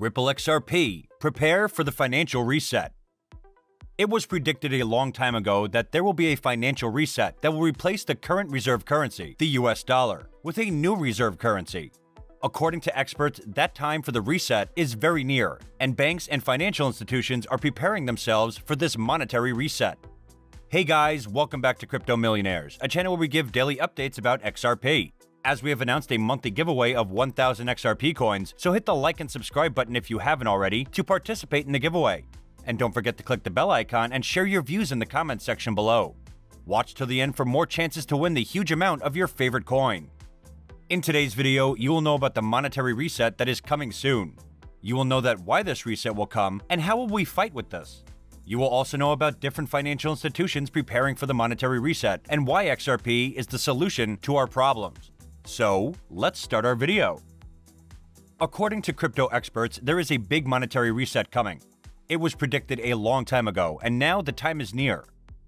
Ripple XRP, prepare for the financial reset. It was predicted a long time ago that there will be a financial reset that will replace the current reserve currency, the US dollar, with a new reserve currency. According to experts, that time for the reset is very near, and banks and financial institutions are preparing themselves for this monetary reset. Hey guys, welcome back to Crypto Millionaires, a channel where we give daily updates about XRP as we have announced a monthly giveaway of 1000 XRP coins, so hit the like and subscribe button if you haven't already to participate in the giveaway. And don't forget to click the bell icon and share your views in the comments section below. Watch till the end for more chances to win the huge amount of your favorite coin. In today's video, you will know about the monetary reset that is coming soon. You will know that why this reset will come and how will we fight with this. You will also know about different financial institutions preparing for the monetary reset and why XRP is the solution to our problems. So, let's start our video. According to crypto experts, there is a big monetary reset coming. It was predicted a long time ago, and now the time is near.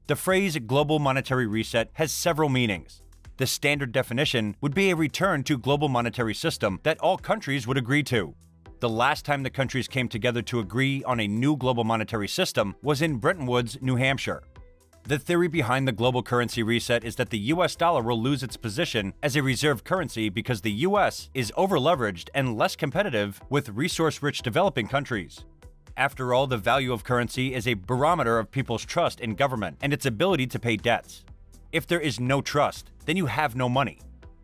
The phrase global monetary reset has several meanings. The standard definition would be a return to global monetary system that all countries would agree to. The last time the countries came together to agree on a new global monetary system was in Bretton Woods, New Hampshire. The theory behind the global currency reset is that the US dollar will lose its position as a reserve currency because the US is overleveraged and less competitive with resource-rich developing countries. After all, the value of currency is a barometer of people's trust in government and its ability to pay debts. If there is no trust, then you have no money.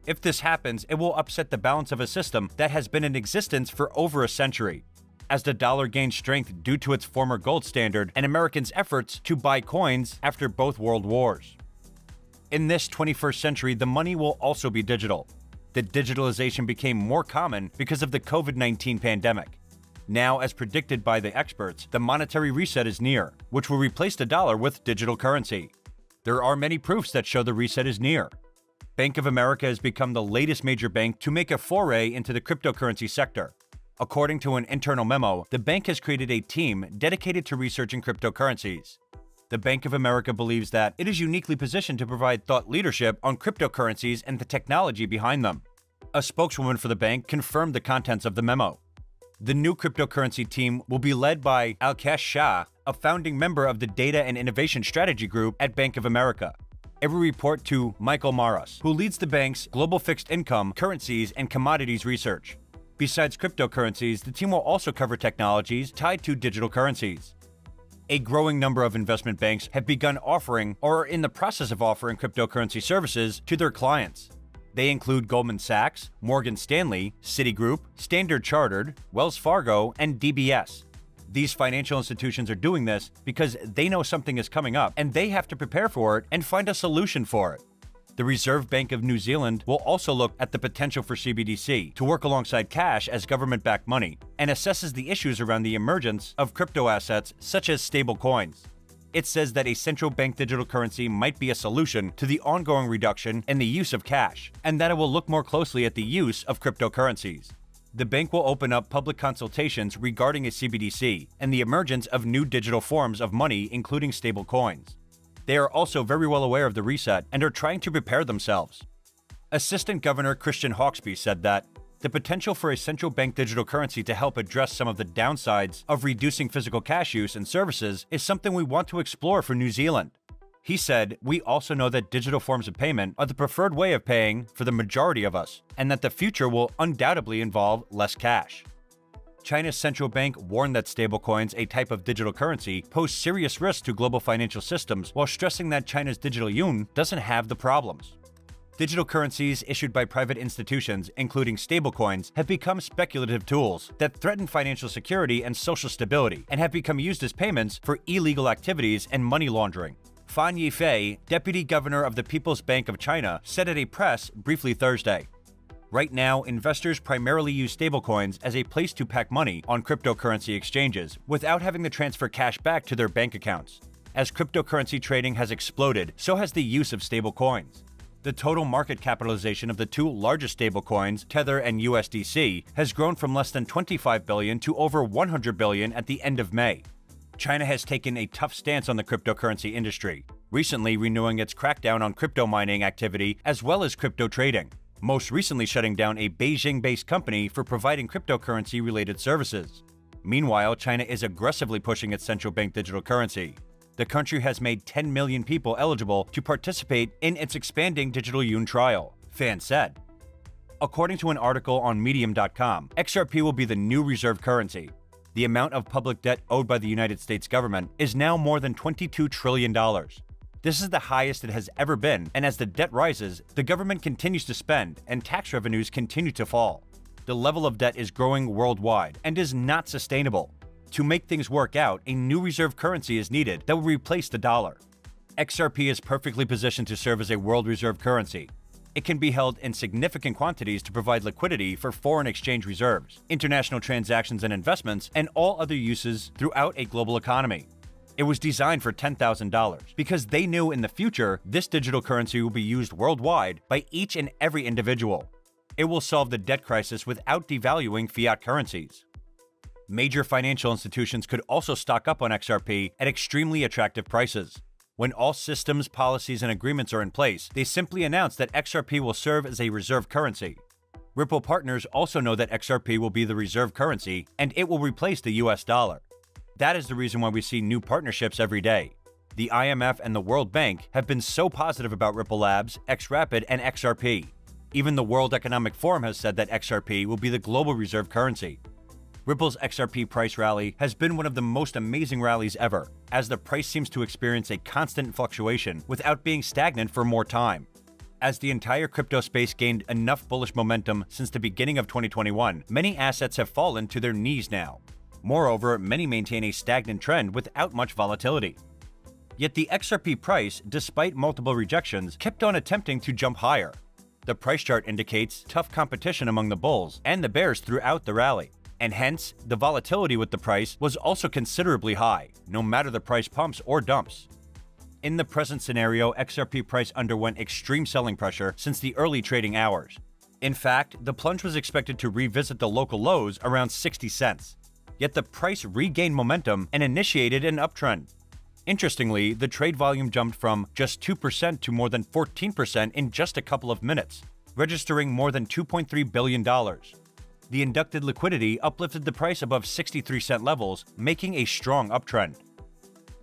If this happens, it will upset the balance of a system that has been in existence for over a century, as the dollar gained strength due to its former gold standard and Americans' efforts to buy coins after both world wars. In this 21st century, the money will also be digital. The digitalization became more common because of the COVID 19 pandemic. Now, as predicted by the experts, the monetary reset is near, which will replace the dollar with digital currency. There are many proofs that show the reset is near. Bank of America has become the latest major bank to make a foray into the cryptocurrency sector, According to an internal memo, the bank has created a team dedicated to researching cryptocurrencies. The Bank of America believes that it is uniquely positioned to provide thought leadership on cryptocurrencies and the technology behind them. A spokeswoman for the bank confirmed the contents of the memo. The new cryptocurrency team will be led by Alkesh Shah, a founding member of the Data and Innovation Strategy Group at Bank of America. Every report to Michael Maras, who leads the bank's global fixed income, currencies, and commodities research. Besides cryptocurrencies, the team will also cover technologies tied to digital currencies. A growing number of investment banks have begun offering or are in the process of offering cryptocurrency services to their clients. They include Goldman Sachs, Morgan Stanley, Citigroup, Standard Chartered, Wells Fargo, and DBS. These financial institutions are doing this because they know something is coming up and they have to prepare for it and find a solution for it. The Reserve Bank of New Zealand will also look at the potential for CBDC to work alongside cash as government backed money and assesses the issues around the emergence of crypto assets such as stablecoins. It says that a central bank digital currency might be a solution to the ongoing reduction in the use of cash, and that it will look more closely at the use of cryptocurrencies. The bank will open up public consultations regarding a CBDC and the emergence of new digital forms of money, including stablecoins. They are also very well aware of the reset and are trying to prepare themselves. Assistant Governor Christian Hawkesby said that the potential for a central bank digital currency to help address some of the downsides of reducing physical cash use and services is something we want to explore for New Zealand. He said, We also know that digital forms of payment are the preferred way of paying for the majority of us, and that the future will undoubtedly involve less cash. China's central bank warned that stablecoins, a type of digital currency, pose serious risks to global financial systems while stressing that China's digital yuan doesn't have the problems. Digital currencies issued by private institutions, including stablecoins, have become speculative tools that threaten financial security and social stability and have become used as payments for illegal activities and money laundering. Fan Yifei, deputy governor of the People's Bank of China, said at a press briefly Thursday. Right now, investors primarily use stablecoins as a place to pack money on cryptocurrency exchanges without having to transfer cash back to their bank accounts. As cryptocurrency trading has exploded, so has the use of stablecoins. The total market capitalization of the two largest stablecoins, Tether and USDC, has grown from less than 25 billion to over 100 billion at the end of May. China has taken a tough stance on the cryptocurrency industry, recently renewing its crackdown on crypto mining activity as well as crypto trading most recently shutting down a Beijing based company for providing cryptocurrency related services. Meanwhile, China is aggressively pushing its central bank digital currency. The country has made 10 million people eligible to participate in its expanding digital yuan trial, Fan said. According to an article on Medium.com, XRP will be the new reserve currency. The amount of public debt owed by the United States government is now more than $22 trillion. This is the highest it has ever been, and as the debt rises, the government continues to spend and tax revenues continue to fall. The level of debt is growing worldwide and is not sustainable. To make things work out, a new reserve currency is needed that will replace the dollar. XRP is perfectly positioned to serve as a world reserve currency. It can be held in significant quantities to provide liquidity for foreign exchange reserves, international transactions and investments, and all other uses throughout a global economy. It was designed for $10,000 because they knew in the future this digital currency will be used worldwide by each and every individual. It will solve the debt crisis without devaluing fiat currencies. Major financial institutions could also stock up on XRP at extremely attractive prices. When all systems, policies, and agreements are in place, they simply announce that XRP will serve as a reserve currency. Ripple partners also know that XRP will be the reserve currency and it will replace the US dollar. That is the reason why we see new partnerships every day. The IMF and the World Bank have been so positive about Ripple Labs, XRapid, and XRP. Even the World Economic Forum has said that XRP will be the global reserve currency. Ripple's XRP price rally has been one of the most amazing rallies ever, as the price seems to experience a constant fluctuation without being stagnant for more time. As the entire crypto space gained enough bullish momentum since the beginning of 2021, many assets have fallen to their knees now. Moreover, many maintain a stagnant trend without much volatility. Yet the XRP price, despite multiple rejections, kept on attempting to jump higher. The price chart indicates tough competition among the bulls and the bears throughout the rally, and hence, the volatility with the price was also considerably high, no matter the price pumps or dumps. In the present scenario, XRP price underwent extreme selling pressure since the early trading hours. In fact, the plunge was expected to revisit the local lows around 60 cents, yet the price regained momentum and initiated an uptrend. Interestingly, the trade volume jumped from just 2% to more than 14% in just a couple of minutes, registering more than $2.3 billion. The inducted liquidity uplifted the price above 63 cent levels, making a strong uptrend.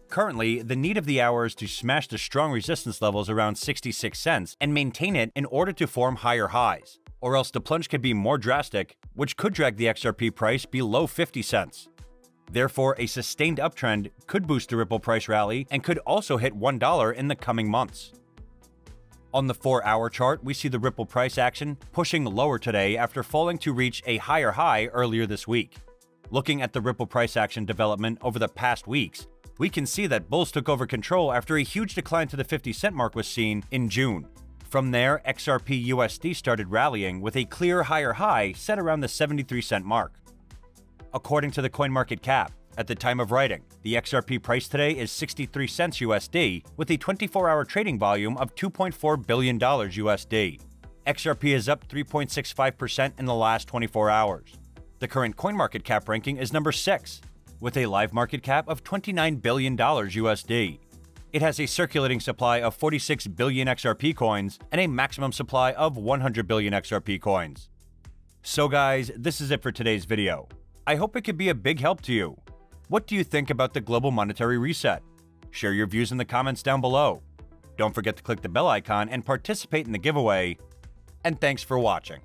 Currently, the need of the hour is to smash the strong resistance levels around 66 cents and maintain it in order to form higher highs or else the plunge could be more drastic, which could drag the XRP price below 50 cents. Therefore, a sustained uptrend could boost the Ripple price rally and could also hit $1 in the coming months. On the 4-hour chart, we see the Ripple price action pushing lower today after falling to reach a higher high earlier this week. Looking at the Ripple price action development over the past weeks, we can see that bulls took over control after a huge decline to the 50 cent mark was seen in June. From there, XRP USD started rallying with a clear higher high set around the 73 cent mark. According to the CoinMarketCap, at the time of writing, the XRP price today is 63 cents USD with a 24-hour trading volume of $2.4 billion USD. XRP is up 3.65% in the last 24 hours. The current CoinMarketCap ranking is number 6, with a live market cap of $29 billion USD. It has a circulating supply of 46 billion XRP coins and a maximum supply of 100 billion XRP coins. So guys, this is it for today's video. I hope it could be a big help to you. What do you think about the global monetary reset? Share your views in the comments down below. Don't forget to click the bell icon and participate in the giveaway. And thanks for watching.